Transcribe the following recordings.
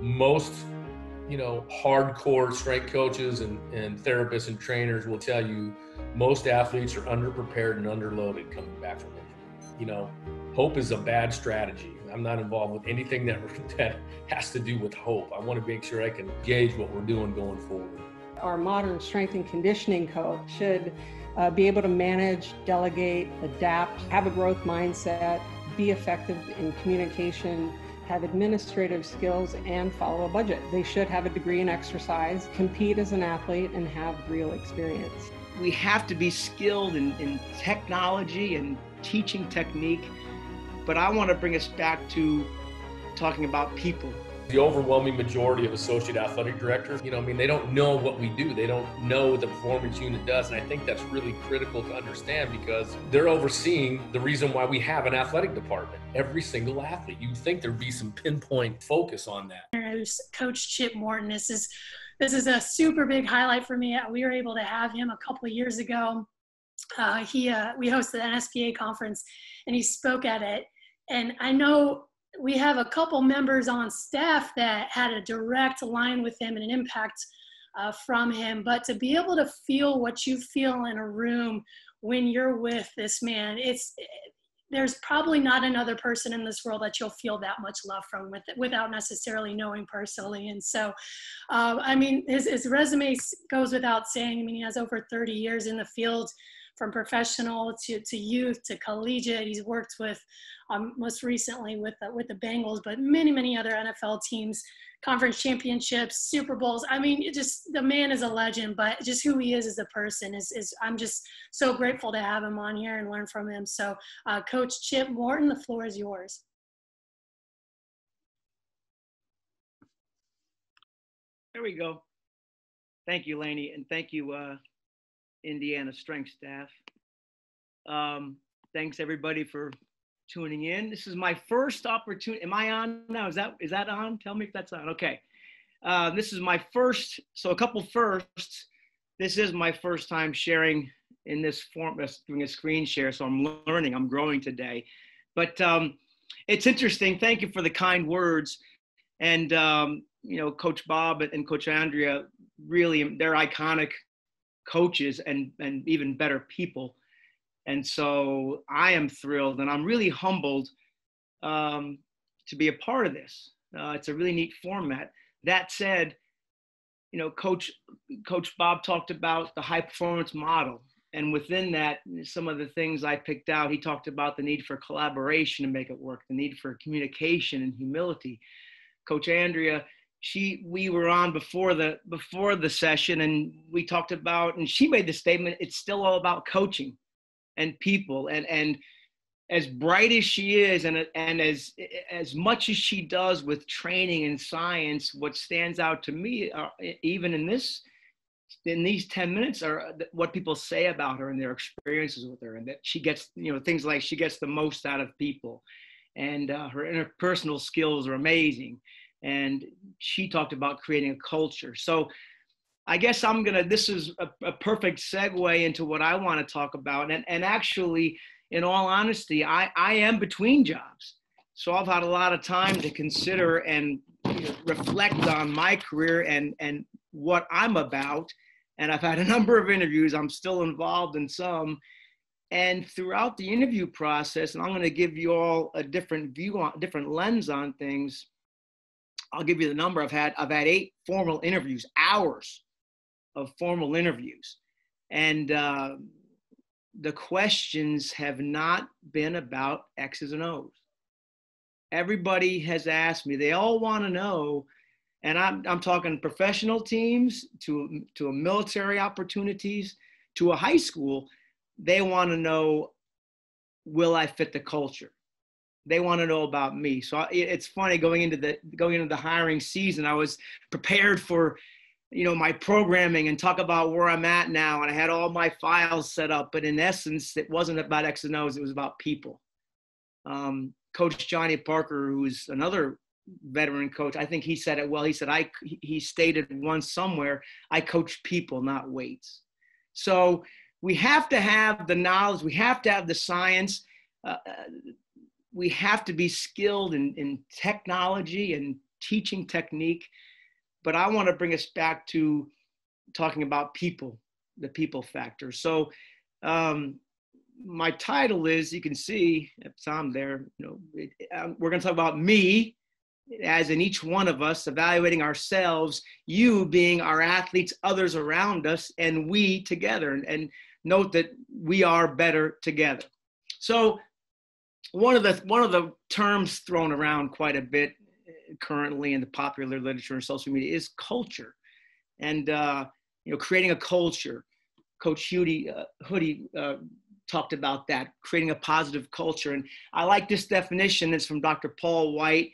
most you know hardcore strength coaches and, and therapists and trainers will tell you most athletes are underprepared and underloaded coming back from injury. You know hope is a bad strategy. I'm not involved with anything that, that has to do with hope. I want to make sure i can gauge what we're doing going forward. Our modern strength and conditioning coach should uh, be able to manage delegate adapt have a growth mindset be effective in communication have administrative skills, and follow a budget. They should have a degree in exercise, compete as an athlete, and have real experience. We have to be skilled in, in technology and teaching technique, but I want to bring us back to talking about people the overwhelming majority of associate athletic directors, you know, I mean, they don't know what we do. They don't know what the performance unit does. And I think that's really critical to understand because they're overseeing the reason why we have an athletic department. Every single athlete. You'd think there'd be some pinpoint focus on that. Coach Chip Morton. This is this is a super big highlight for me. We were able to have him a couple of years ago. Uh, he uh, we hosted an NSCA conference, and he spoke at it. And I know we have a couple members on staff that had a direct line with him and an impact uh, from him. But to be able to feel what you feel in a room when you're with this man, it's there's probably not another person in this world that you'll feel that much love from with, without necessarily knowing personally. And so, uh, I mean, his, his resume goes without saying. I mean, he has over 30 years in the field from professional to, to youth to collegiate. He's worked with um, most recently with the, with the Bengals, but many many other NFL teams, conference championships, Super Bowls. I mean, just the man is a legend, but just who he is as a person is is I'm just so grateful to have him on here and learn from him. So, uh, Coach Chip Morton, the floor is yours. There we go. Thank you, Laney, and thank you, uh, Indiana Strength staff. Um, thanks everybody for tuning in. This is my first opportunity. Am I on now? Is that is that on? Tell me if that's on. Okay. Uh, this is my first. So a couple firsts. This is my first time sharing in this form, doing a screen share. So I'm learning. I'm growing today. But um, it's interesting. Thank you for the kind words. And um, you know, Coach Bob and Coach Andrea really they're iconic coaches and and even better people. And so i am thrilled and i'm really humbled um, to be a part of this. Uh, it's a really neat format. That said you know coach coach bob talked about the high performance model. And within that some of the things i picked out he talked about the need for collaboration to make it work the need for communication and humility. Coach andrea she we were on before the before the session and we talked about and she made the statement it's still all about coaching and people and and as bright as she is and and as as much as she does with training and science what stands out to me uh, even in this in these 10 minutes are what people say about her and their experiences with her and that she gets you know things like she gets the most out of people. And uh, her interpersonal skills are amazing and she talked about creating a culture. So I guess I'm gonna. This is a, a perfect segue into what I want to talk about. And and actually, in all honesty, I I am between jobs, so I've had a lot of time to consider and you know, reflect on my career and and what I'm about. And I've had a number of interviews. I'm still involved in some. And throughout the interview process, and I'm going to give you all a different view on, different lens on things I'll give you the number I've had. I've had eight formal interviews, hours of formal interviews. And uh, the questions have not been about X's and O's. Everybody has asked me, they all want to know, and I'm, I'm talking professional teams to, to a military opportunities to a high school, they want to know, will I fit the culture? They want to know about me. So it's funny going into the going into the hiring season. I was prepared for, you know, my programming and talk about where I'm at now, and I had all my files set up. But in essence, it wasn't about X and O's. It was about people. Um, coach Johnny Parker, who's another veteran coach, I think he said it well. He said I he stated once somewhere, I coach people, not weights. So we have to have the knowledge. We have to have the science. Uh, we have to be skilled in, in technology and teaching technique, but I want to bring us back to talking about people, the people factor. So, um, my title is you can see if I'm there. You know, it, um, we're going to talk about me as in each one of us, evaluating ourselves, you being our athletes, others around us, and we together. And, and note that we are better together. So one of the one of the terms thrown around quite a bit currently in the popular literature and social media is culture, and uh, you know creating a culture. Coach Hudy, uh, Hudy uh, talked about that, creating a positive culture, and I like this definition. It's from Dr. Paul White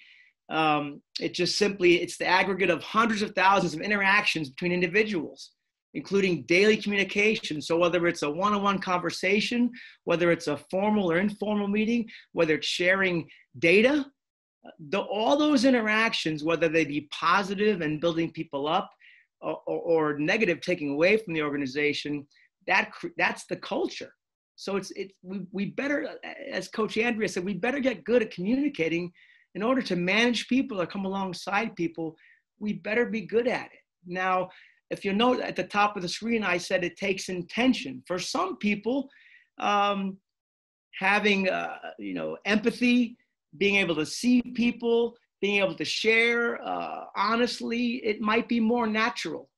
um, it just simply it's the aggregate of hundreds of thousands of interactions between individuals including daily communication. So whether it's a one-on-one conversation whether it's a formal or informal meeting whether it's sharing data the, all those interactions whether they be positive and building people up or, or, or negative taking away from the organization that that's the culture. So it's it's we, we better as coach andrea said we better get good at communicating. In order to manage people or come alongside people, we better be good at it. Now, if you note at the top of the screen, I said it takes intention. For some people, um, having uh, you know empathy, being able to see people, being able to share uh, honestly, it might be more natural.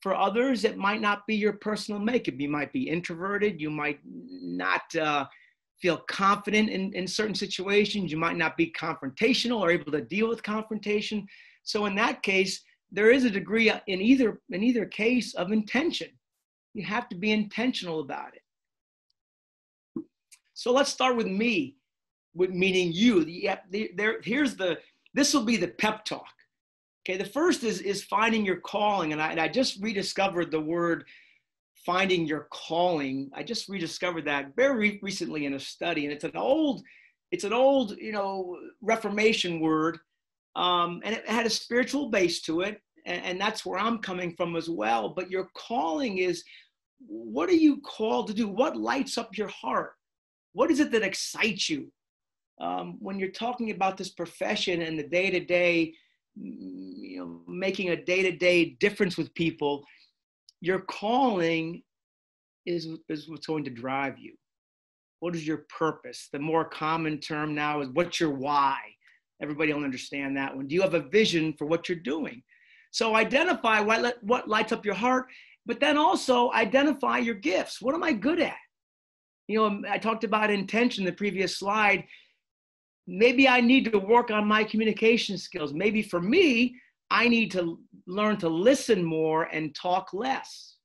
For others, it might not be your personal makeup. You might be introverted. You might not uh, feel confident in, in certain situations. You might not be confrontational or able to deal with confrontation. So in that case, there is a degree in either in either case of intention. You have to be intentional about it. So let's start with me, with meaning you. The, the, there, here's the. This will be the pep talk. Okay, the first is is finding your calling, and I, and I just rediscovered the word finding your calling. I just rediscovered that very recently in a study, and it's an old, it's an old, you know, Reformation word, um, and it had a spiritual base to it, and, and that's where I'm coming from as well. But your calling is, what are you called to do? What lights up your heart? What is it that excites you? Um, when you're talking about this profession and the day-to-day, you know, making a day-to-day difference with people your calling is, is what's going to drive you. What is your purpose? The more common term now is what's your why? Everybody will understand that one. Do you have a vision for what you're doing? So identify what, what lights up your heart, but then also identify your gifts. What am I good at? You know, I talked about intention the previous slide. Maybe I need to work on my communication skills. Maybe for me, I need to learn to listen more and talk less.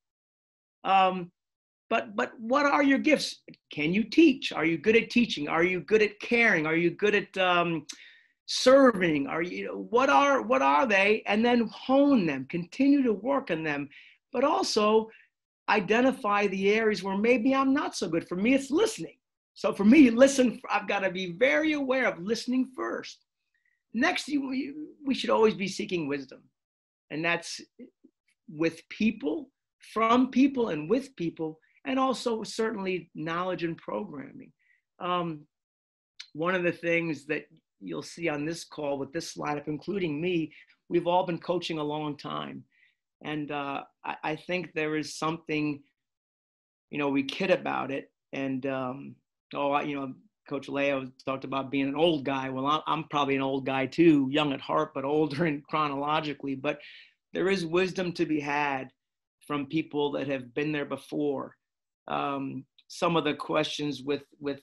Um, but but what are your gifts? Can you teach? Are you good at teaching? Are you good at caring? Are you good at um, serving? Are you know, what are what are they? And then hone them. Continue to work on them, but also identify the areas where maybe I'm not so good. For me, it's listening. So for me, listen. I've got to be very aware of listening first. Next, we should always be seeking wisdom. And that's with people, from people, and with people, and also certainly knowledge and programming. Um, one of the things that you'll see on this call with this lineup, including me, we've all been coaching a long time. And uh, I, I, think there is something, you know, we kid about it. And, um, oh, you know, Coach Leo talked about being an old guy. Well, I'm probably an old guy too, young at heart, but older in chronologically. But there is wisdom to be had from people that have been there before. Um, some of the questions with with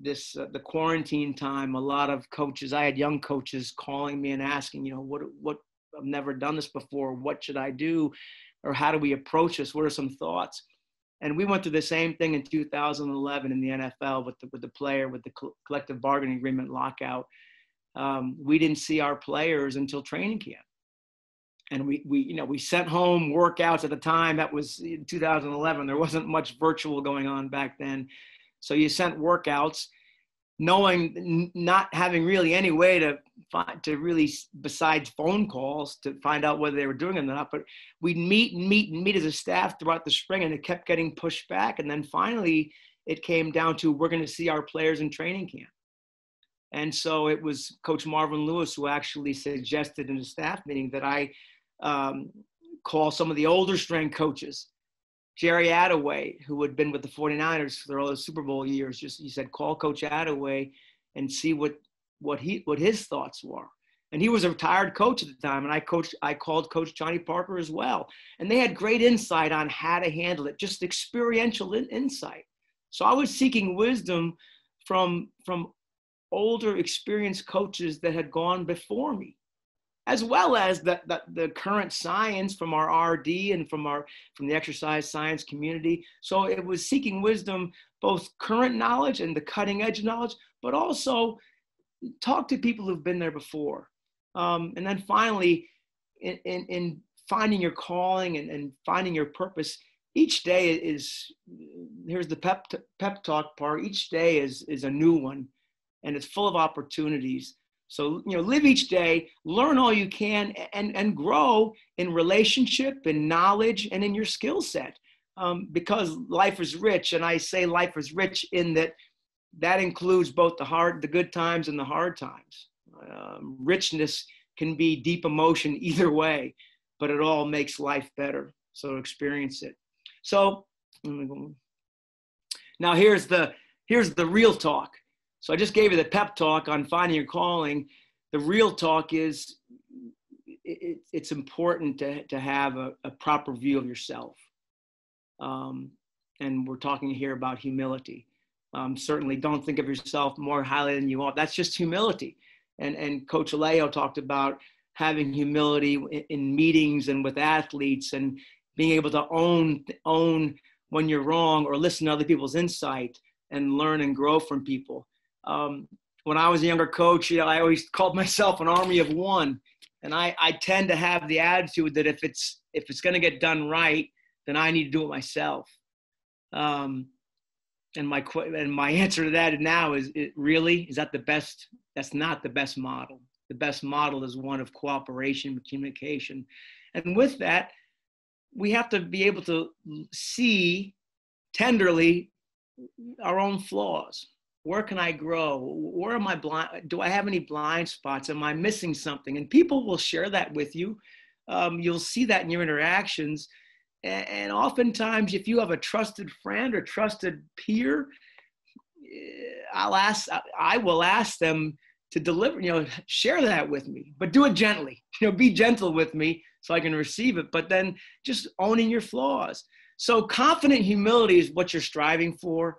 this uh, the quarantine time, a lot of coaches. I had young coaches calling me and asking, you know, what what I've never done this before. What should I do, or how do we approach this? What are some thoughts? And we went through the same thing in 2011 in the NFL with the, with the player, with the collective bargaining agreement lockout. Um, we didn't see our players until training camp. And we, we, you know, we sent home workouts at the time. That was in 2011. There wasn't much virtual going on back then. So you sent workouts knowing not having really any way to find to really besides phone calls to find out whether they were doing it or not but we'd meet and meet and meet as a staff throughout the spring and it kept getting pushed back and then finally it came down to we're going to see our players in training camp And so it was Coach Marvin Lewis who actually suggested in a staff meeting that I um, call some of the older strength coaches. Jerry Attaway, who had been with the 49ers for all the Super Bowl years, just he said, call Coach Attaway and see what what he what his thoughts were. And he was a retired coach at the time, and I coached I called Coach Johnny Parker as well. And they had great insight on how to handle it, just experiential in, insight. So I was seeking wisdom from from older experienced coaches that had gone before me as well as the, the, the, current science from our rd and from our from the exercise science community so it was seeking wisdom both current knowledge and the cutting edge knowledge but also talk to people who've been there before um, and then finally in, in, in finding your calling and, and finding your purpose each day is here's the pep pep talk part each day is is a new one and it's full of opportunities. So, you know, live each day, learn all you can, and, and grow in relationship and knowledge and in your skill set. Um, because life is rich, and I say life is rich in that that includes both the hard, the good times and the hard times. Um, richness can be deep emotion either way, but it all makes life better. So experience it. So now here's the here's the real talk. So I just gave you the pep talk on finding your calling. The real talk is it, it's important to, to have a, a, proper view of yourself. Um, and we're talking here about humility. Um, certainly don't think of yourself more highly than you are. That's just humility. And, and Coach Aleo talked about having humility in, in meetings and with athletes and being able to own, own when you're wrong or listen to other people's insight and learn and grow from people. Um, when I was a younger coach, you know, I always called myself an army of one, and I, I tend to have the attitude that if it's if it's going to get done right, then I need to do it myself. Um, and my and my answer to that now is it really is that the best? That's not the best model. The best model is one of cooperation, communication, and with that, we have to be able to see tenderly our own flaws where can I grow? Where am I blind? Do I have any blind spots? Am I missing something? And people will share that with you. Um, you'll see that in your interactions. And, and oftentimes, if you have a trusted friend or trusted peer, eh, I'll ask, I will ask them to deliver, you know, share that with me, but do it gently. You know, be gentle with me so I can receive it. But then just owning your flaws. So confident humility is what you're striving for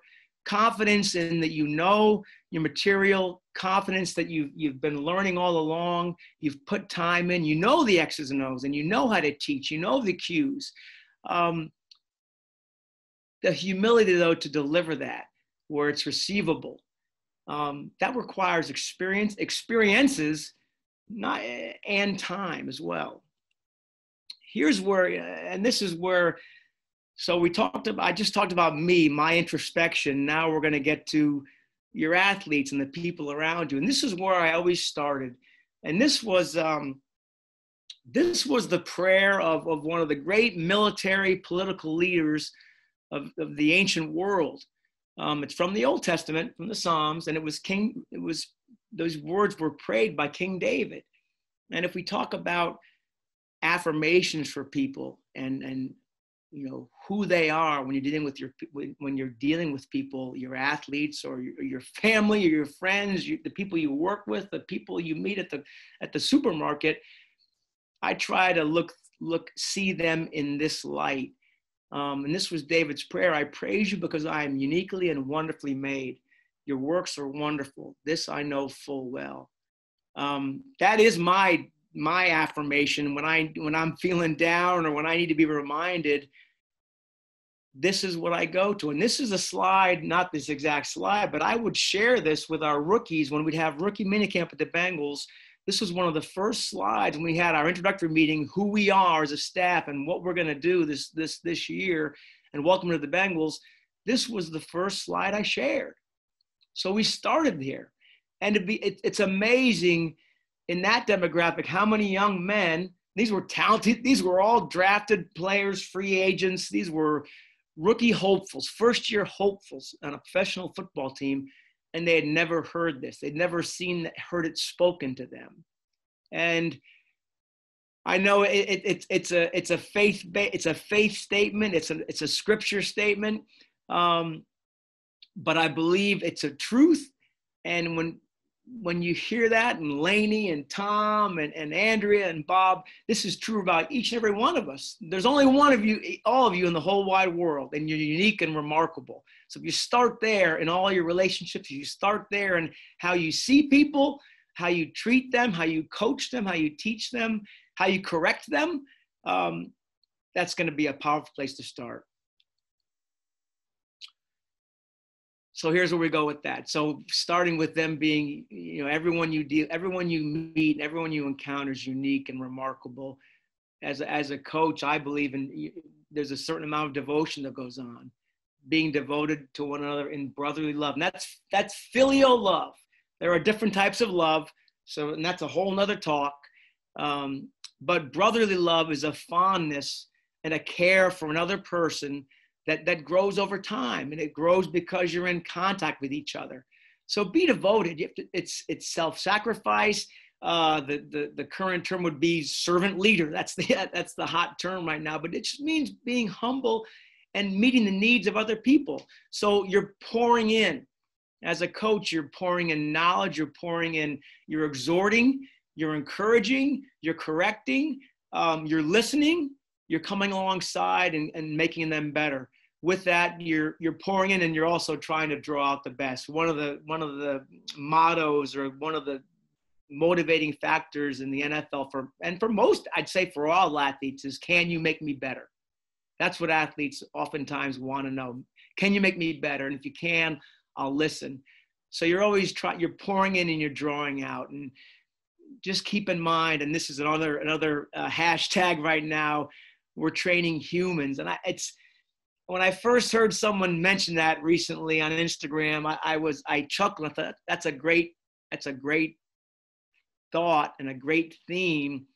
confidence in that you know your material, confidence that you've, you've been learning all along, you've put time in, you know the X's and O's, and you know how to teach, you know the cues. Um, the humility, though, to deliver that where it's receivable, um, that requires experience, experiences, not, and time as well. Here's where, and this is where so we talked about, I just talked about me, my introspection. Now we're going to get to your athletes and the people around you. And this is where I always started. And this was, um, this was the prayer of, of one of the great military political leaders of, of the ancient world. Um, it's from the Old Testament, from the Psalms, and it was King, it was, those words were prayed by King David. And if we talk about affirmations for people and, and you know who they are when you're dealing with your when you're dealing with people your athletes or your, your family or your friends you, the people you work with the people you meet at the at the supermarket. I try to look look see them in this light. Um, and this was david's prayer. I praise you because i am uniquely and wonderfully made. Your works are wonderful. This i know full well. Um, that is my my affirmation when I when I'm feeling down or when I need to be reminded this is what I go to. And this is a slide, not this exact slide, but I would share this with our rookies when we'd have rookie minicamp at the Bengals. This was one of the first slides when we had our introductory meeting, who we are as a staff and what we're going to do this this this year and welcome to the Bengals. This was the first slide I shared. So we started here. And to be it, it's amazing in that demographic, how many young men, these were talented, these were all drafted players, free agents, these were rookie hopefuls, first year hopefuls on a professional football team. and they had never heard this. They'd never seen heard it spoken to them. And I know it, it, it's it's a it's a faith it's a faith statement. It's a it's a scripture statement, um, but I believe it's a truth. And when when you hear that, and Laney and Tom and, and Andrea and Bob, this is true about each and every one of us. There's only one of you, all of you in the whole wide world, and you're unique and remarkable. So if you start there in all your relationships, you start there in how you see people, how you treat them, how you coach them, how you teach them, how you correct them, um, that's going to be a powerful place to start. So here's where we go with that. So starting with them being, you know, everyone you deal, everyone you meet, everyone you encounter is unique and remarkable. As a, as a coach, I believe in there's a certain amount of devotion that goes on, being devoted to one another in brotherly love. And that's that's filial love. There are different types of love, so and that's a whole nother talk. Um, but brotherly love is a fondness and a care for another person that, that grows over time and it grows because you're in contact with each other. So be devoted. To, it's, it's self-sacrifice. Uh, the, the, the current term would be servant leader. That's the, that's the hot term right now, but it just means being humble and meeting the needs of other people. So you're pouring in. As a coach, you're pouring in knowledge, you're pouring in, you're exhorting, you're encouraging, you're correcting, um, you're listening, you're coming alongside and, and making them better. With that, you're you're pouring in and you're also trying to draw out the best. One of the one of the mottos or one of the motivating factors in the NFL for and for most, I'd say for all athletes is can you make me better? That's what athletes oftentimes want to know. Can you make me better? And if you can, I'll listen. So you're always trying, you're pouring in and you're drawing out. And just keep in mind, and this is another another uh, hashtag right now. We're training humans, and I, it's when I first heard someone mention that recently on Instagram, I, I was I chuckled. I thought that's a great that's a great thought and a great theme.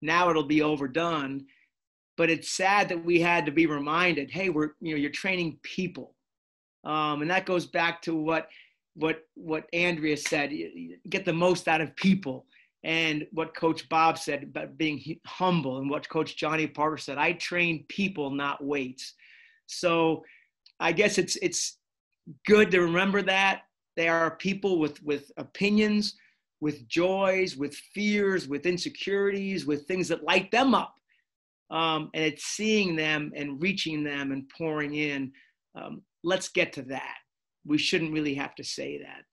Now it'll be overdone, but it's sad that we had to be reminded. Hey, we're you know you're training people, um, and that goes back to what what what Andrea said. Get the most out of people and what Coach Bob said about being humble, and what Coach Johnny Parker said. I train people, not weights. So I guess it's it's good to remember that they are people with with opinions, with joys, with fears, with insecurities, with things that light them up. Um, and it's seeing them and reaching them and pouring in. Um, let's get to that. We shouldn't really have to say that.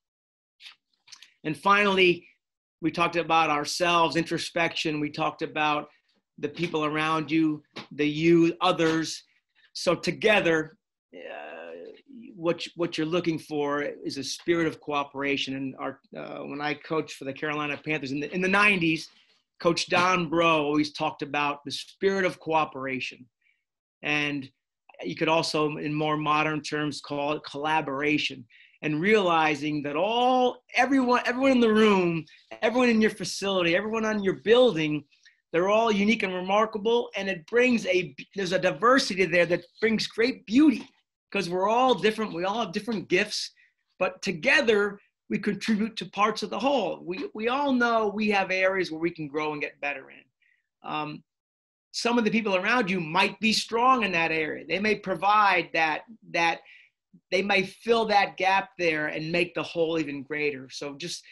And finally, we talked about ourselves, introspection. We talked about the people around you, the you, others. So together, uh, what what you're looking for is a spirit of cooperation. And our uh, when I coached for the Carolina Panthers in the in the 90s, Coach Don Bro always talked about the spirit of cooperation, and you could also, in more modern terms, call it collaboration. And realizing that all everyone everyone in the room everyone in your facility everyone on your building they're all unique and remarkable and it brings a there's a diversity there that brings great beauty because we're all different we all have different gifts but together we contribute to parts of the whole. We, we all know we have areas where we can grow and get better in. Um, some of the people around you might be strong in that area. They may provide that that they may fill that gap there and make the whole even greater. So just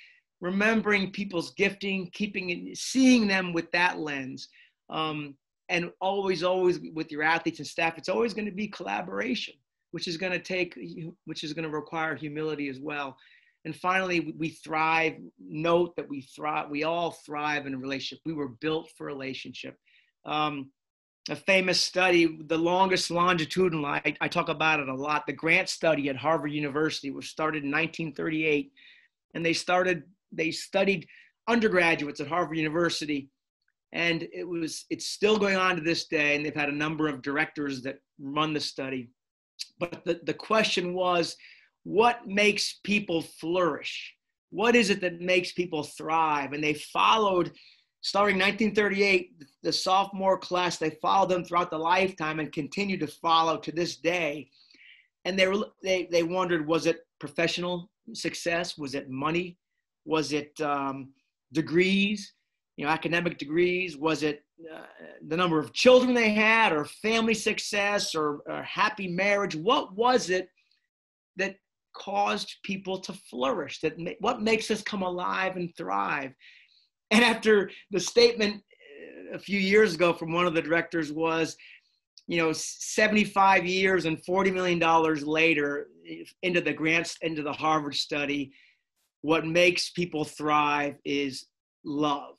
remembering people's gifting, keeping it, seeing them with that lens, um, and always, always with your athletes and staff, it's always going to be collaboration, which is going to take, which is going to require humility as well. And finally, we thrive. Note that we thrive. We all thrive in a relationship. We were built for relationship. Um, a famous study, the longest longitudinal, I, I, talk about it a lot. The Grant study at Harvard University was started in 1938. And they started, they studied undergraduates at Harvard University. And it was, it's still going on to this day. And they've had a number of directors that run the study. But the, the question was, what makes people flourish? What is it that makes people thrive? And they followed Starting 1938, the sophomore class, they followed them throughout the lifetime and continue to follow to this day. And they, were, they, they wondered, was it professional success? Was it money? Was it um, degrees? You know, academic degrees? Was it uh, the number of children they had, or family success, or, or happy marriage? What was it that caused people to flourish? That ma- what makes us come alive and thrive? And after the statement uh, a few years ago from one of the directors was, you know, 75 years and 40 million dollars later into the grants into the Harvard study, what makes people thrive is love,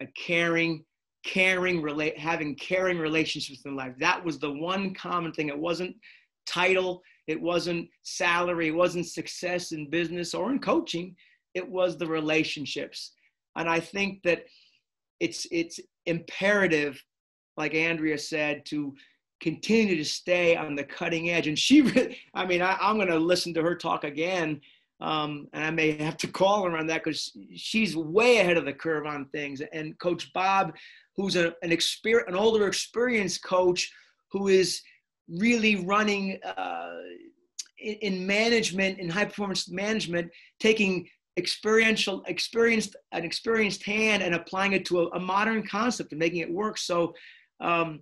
a caring, caring relate, having caring relationships in life. That was the one common thing. It wasn't title, it wasn't salary, it wasn't success in business or in coaching. It was the relationships, and I think that it's it's imperative like Andrea said, to continue to stay on the cutting edge. And she, I mean, I, am going to listen to her talk again. Um, and I may have to call her on that because she's way ahead of the curve on things. And Coach Bob, who's a, an experience, an older experienced coach who is really running uh, in, in management, in high performance management, taking experiential experienced an experienced hand and applying it to a, a modern concept and making it work so um,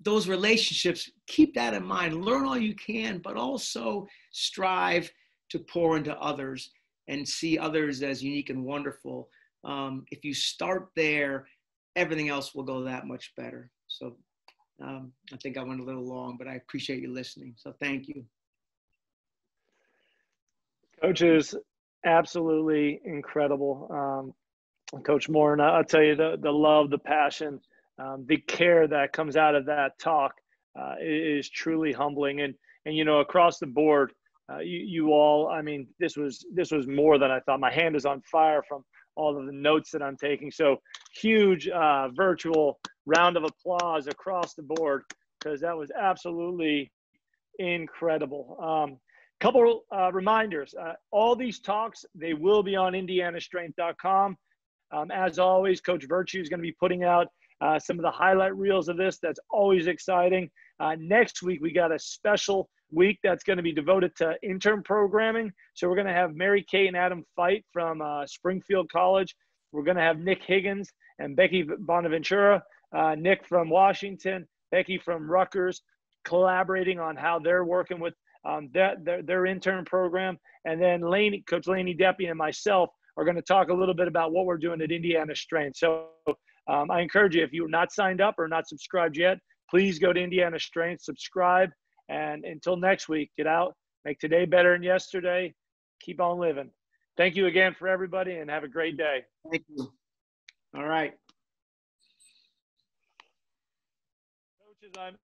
those relationships, keep that in mind. Learn all you can, but also strive to pour into others and see others as unique and wonderful. Um, if you start there, everything else will go that much better. So um, I think I went a little long, but I appreciate you listening. So thank you. Coaches, absolutely incredible. Um, Coach Moore, and I'll tell you the, the love, the passion, um, the care that comes out of that talk uh, is truly humbling. And and you know across the board, uh, you you all, I mean, this was this was more than I thought. My hand is on fire from all of the notes that I'm taking. So huge uh, virtual round of applause across the board because that was absolutely incredible. Um, couple uh, reminders uh, all these talks they will be on indianastrength.com um, as always, Coach Virtue is going to be putting out uh, some of the highlight reels of this. That's always exciting. Uh, next week, we got a special week that's going to be devoted to intern programming. So we're going to have Mary Kay and Adam Feit from uh, Springfield College. We're going to have Nick Higgins and Becky Bonaventura, uh, Nick from Washington, Becky from Rutgers, collaborating on how they're working with um, that, their, their intern program. And then Laney, Coach Laney Deppy and myself are going to talk a little bit about what we're doing at Indiana Strength. So um, I encourage you, if you're not signed up or not subscribed yet, please go to Indiana Strength, subscribe. And until next week, get out, make today better than yesterday, keep on living. Thank you again for everybody and have a great day. Thank you. All right. Coaches, I'm